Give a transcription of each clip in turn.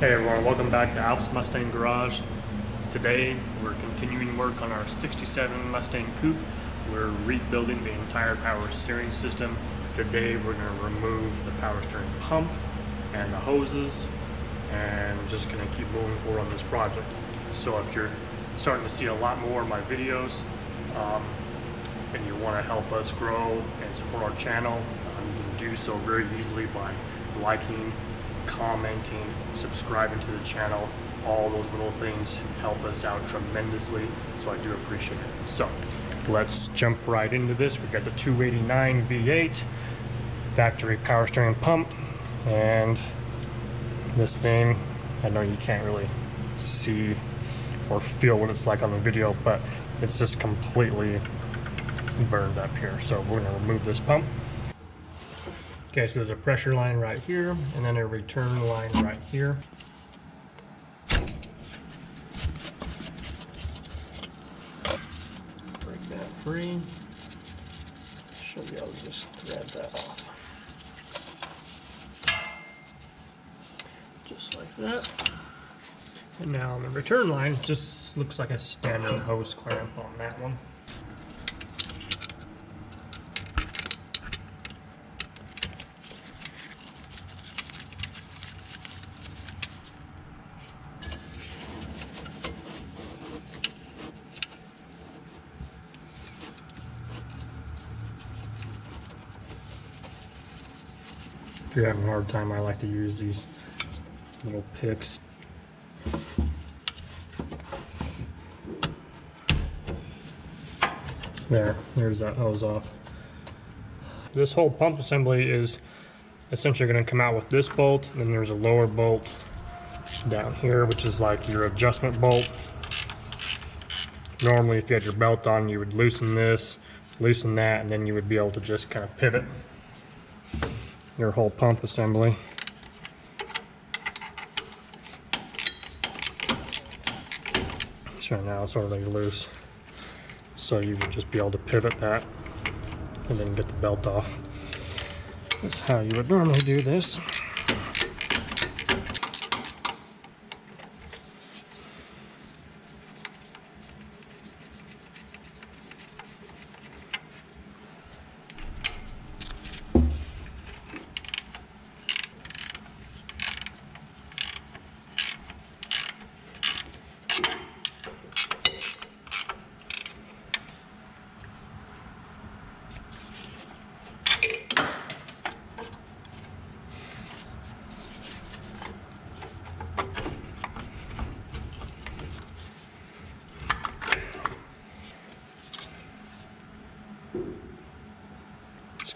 Hey everyone, welcome back to Alf's Mustang Garage. Today we're continuing work on our 67 Mustang Coupe. We're rebuilding the entire power steering system. Today we're going to remove the power steering pump and the hoses and just going to keep moving forward on this project. So if you're starting to see a lot more of my videos um, and you want to help us grow and support our channel, um, you can do so very easily by liking, commenting, subscribing to the channel. All those little things help us out tremendously, so I do appreciate it. So let's jump right into this. We've got the 289 V8 factory power steering pump and this thing, I know you can't really see or feel what it's like on the video, but it's just completely burned up here. So we're gonna remove this pump. Okay, so there's a pressure line right here, and then a return line right here. Break that free. Should be able to just thread that off. Just like that. And now on the return line, just looks like a standard hose clamp on that one. If you're having a hard time, I like to use these little picks. There, there's that hose off. This whole pump assembly is essentially going to come out with this bolt, and then there's a lower bolt down here, which is like your adjustment bolt. Normally, if you had your belt on, you would loosen this, loosen that, and then you would be able to just kind of pivot your whole pump assembly. So now it's already loose. So you would just be able to pivot that and then get the belt off. That's how you would normally do this.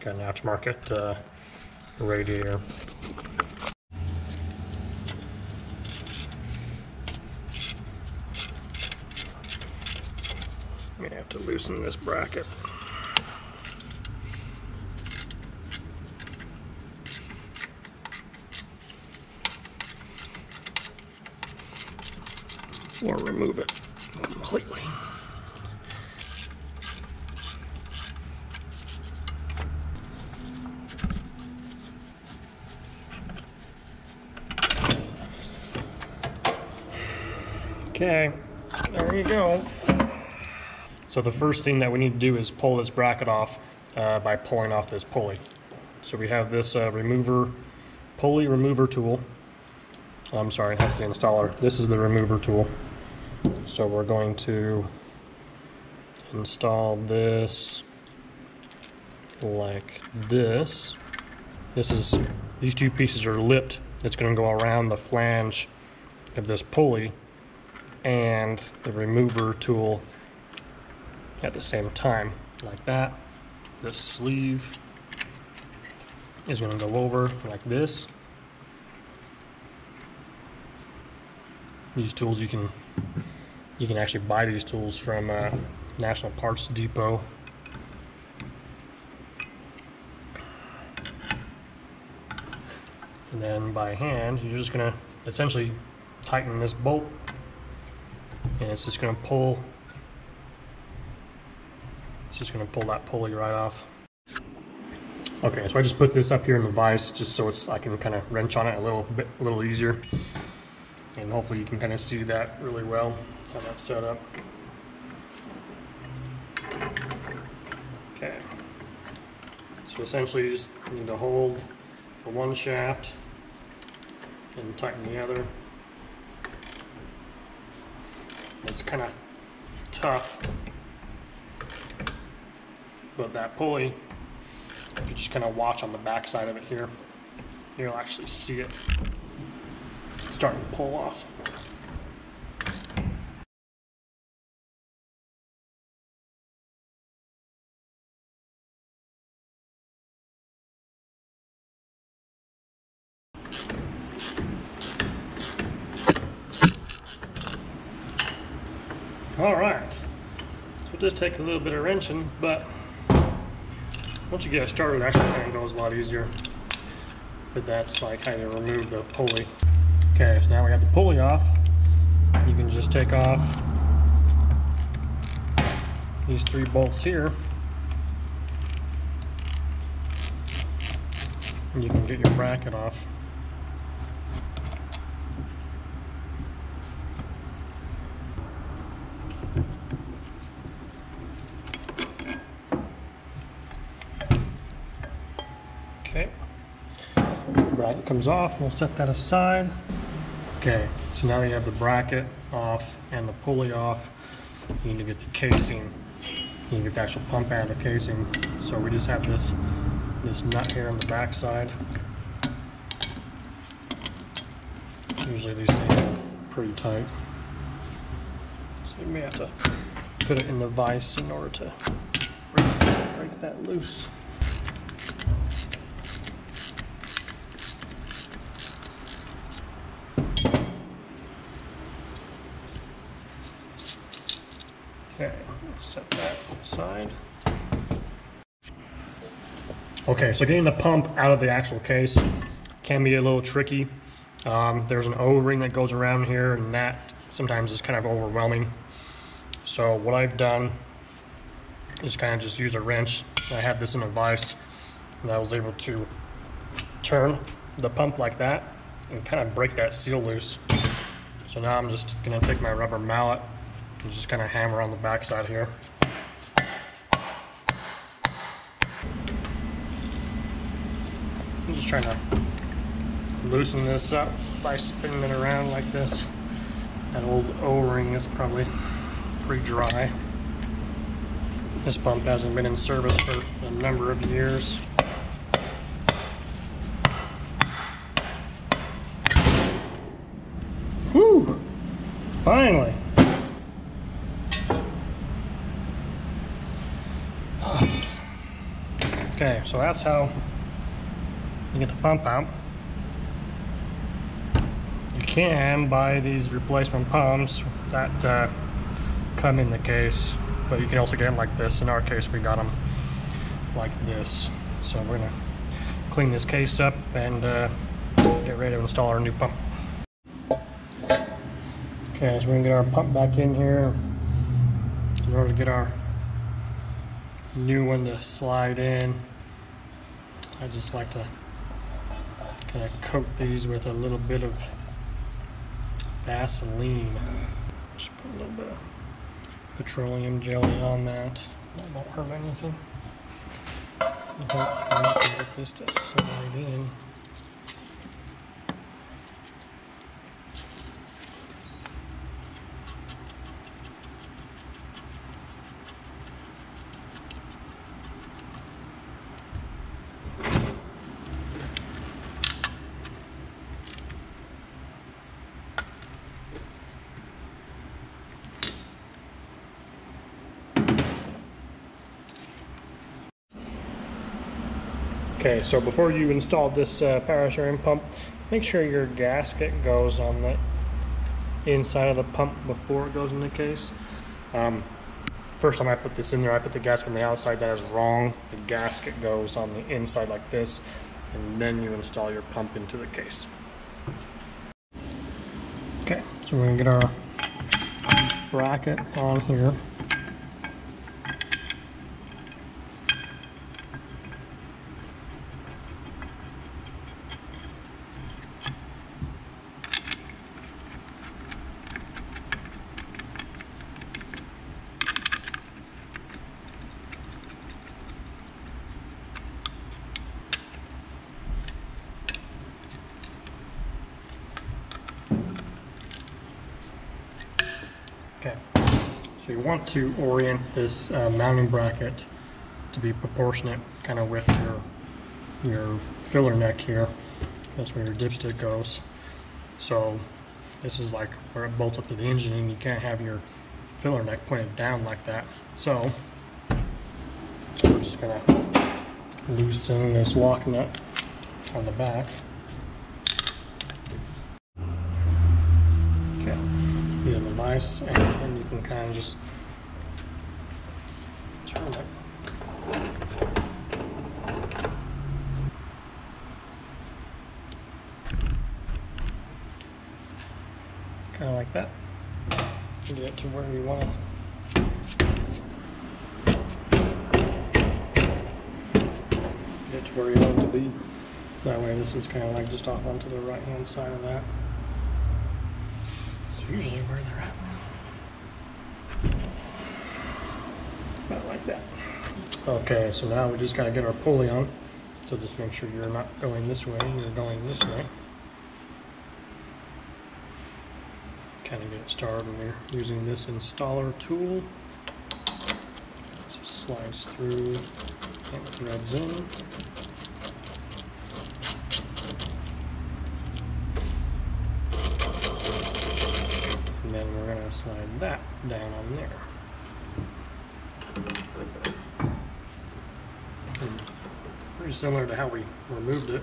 An aftermarket uh, radiator. I'm gonna have to loosen this bracket. Or remove it completely. Okay, there you go. So the first thing that we need to do is pull this bracket off uh, by pulling off this pulley. So we have this uh, remover, pulley remover tool. I'm sorry, that's the installer. This is the remover tool. So we're going to install this like this. This is, these two pieces are lipped. It's gonna go around the flange of this pulley and the remover tool at the same time like that. The sleeve is going to go over like this. These tools you can you can actually buy these tools from uh, National Parts Depot. And then by hand you're just going to essentially tighten this bolt and it's just going to pull it's just going to pull that pulley right off okay so I just put this up here in the vise just so it's I can kind of wrench on it a little bit a little easier and hopefully you can kind of see that really well, how that's set up. Okay. So essentially you just need to hold the one shaft and tighten the other. It's kind of tough, but that pulley, if you just kind of watch on the back side of it here, you'll actually see it starting to pull off. All right, so it does take a little bit of wrenching, but once you get it started, actually kind of goes a lot easier. But that's like how you remove the pulley. Okay, so now we have the pulley off. You can just take off these three bolts here. And you can get your bracket off. Okay. Comes off, we'll set that aside. Okay, so now you have the bracket off and the pulley off. You need to get the casing. You need to get the actual pump out of the casing. So we just have this this nut here on the back side. Usually these things are pretty tight. So you may have to put it in the vise in order to break that loose. Okay, set aside. Okay, so getting the pump out of the actual case can be a little tricky. Um, there's an O-ring that goes around here and that sometimes is kind of overwhelming. So what I've done is kind of just use a wrench. I have this in a vise and I was able to turn the pump like that and kind of break that seal loose. So now I'm just gonna take my rubber mallet and just kind of hammer on the backside here. Just trying to loosen this up by spinning it around like this. That old O-ring is probably pretty dry. This pump hasn't been in service for a number of years. Whew! Finally! Okay, so that's how you get the pump out. You can buy these replacement pumps that uh, come in the case, but you can also get them like this. In our case, we got them like this. So we're gonna clean this case up and uh, get ready to install our new pump. Okay, so we're gonna get our pump back in here in order to get our new one to slide in. I just like to of coat these with a little bit of Vaseline. Just put a little bit of petroleum jelly on that. That won't hurt anything. Hopefully get this to slide in. Okay, so before you install this uh, power steering pump, make sure your gasket goes on the inside of the pump before it goes in the case. Um, first time I put this in there, I put the gasket on the outside. That is wrong. The gasket goes on the inside like this, and then you install your pump into the case. Okay, so we're gonna get our bracket on here. Okay, so you want to orient this uh, mounting bracket to be proportionate kind of with your your filler neck here. That's where your dipstick goes. So this is like where it bolts up to the engine and you can't have your filler neck pointed down like that. So we're just gonna loosen this lock nut on the back. Okay, the vise and you can kind of just turn it. Kind of like that. Get it to where you want to. Get it to where you want it to be. So that way this is kind of like just off onto the right hand side of that. It's usually where they're at. Like that. Okay, so now we just gotta get our pulley on. So just make sure you're not going this way, you're going this way. Kind of get it started when you're using this installer tool. It just slides through and threads in. And then we're gonna slide that down on there. And Pretty similar to how we removed it.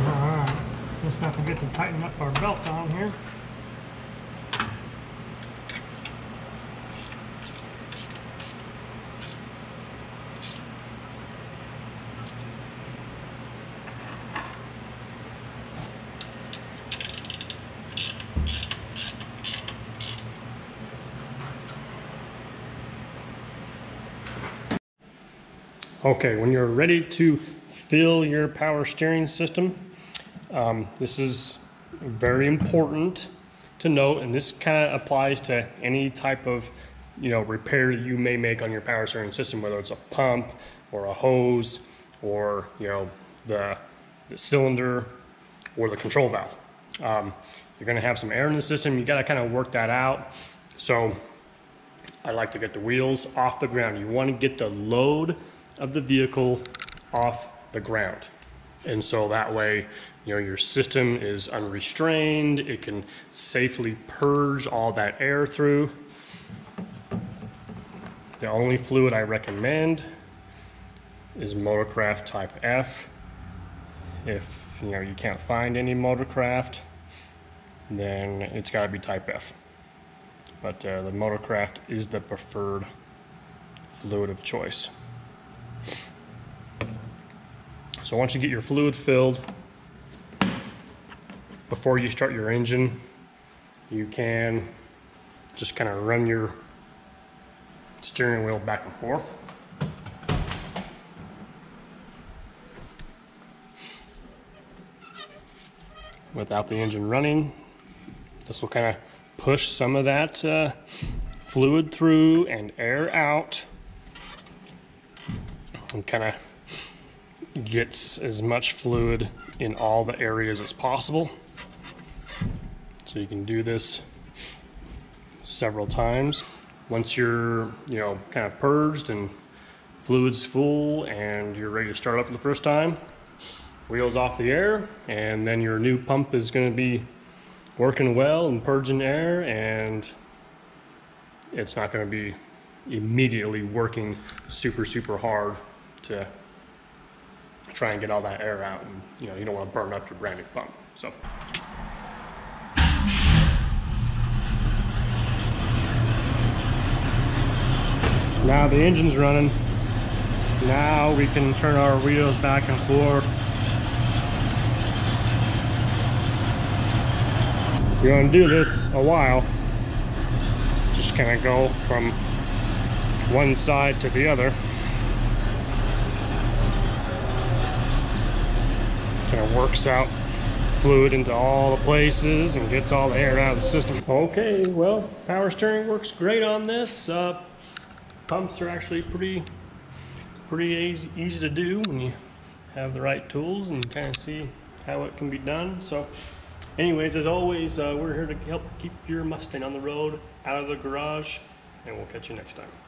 Alright, just not forget to tighten up our belt on here. Okay, when you're ready to fill your power steering system, um, this is very important to note, and this kind of applies to any type of you know repair you may make on your power steering system, whether it's a pump or a hose or you know the, the cylinder or the control valve. Um, you're going to have some air in the system. You got to kind of work that out. So I like to get the wheels off the ground. You want to get the load of the vehicle off the ground. And so that way, you know, your system is unrestrained. It can safely purge all that air through. The only fluid I recommend is Motorcraft Type F. If, you know, you can't find any Motorcraft, then it's got to be Type F. But uh, the Motorcraft is the preferred fluid of choice. So once you get your fluid filled, before you start your engine, you can just kind of run your steering wheel back and forth. Without the engine running, this will kind of push some of that uh, fluid through and air out and kind of gets as much fluid in all the areas as possible. So you can do this several times. Once you're, you know, kind of purged and fluid's full and you're ready to start up for the first time, wheels off the air, and then your new pump is going to be working well and purging air, and it's not going to be immediately working super, super hard to try and get all that air out. And you know, you don't want to burn up your brand new pump. So. Now the engine's running. Now we can turn our wheels back and forth. You're gonna do this a while. Just kind of go from one side to the other. Kind of works out fluid into all the places and gets all the air out of the system. Okay, well, power steering works great on this. Uh, pumps are actually pretty pretty easy, easy to do when you have the right tools and kind of see how it can be done. So anyways, as always, uh, we're here to help keep your Mustang on the road, out of the garage, and we'll catch you next time.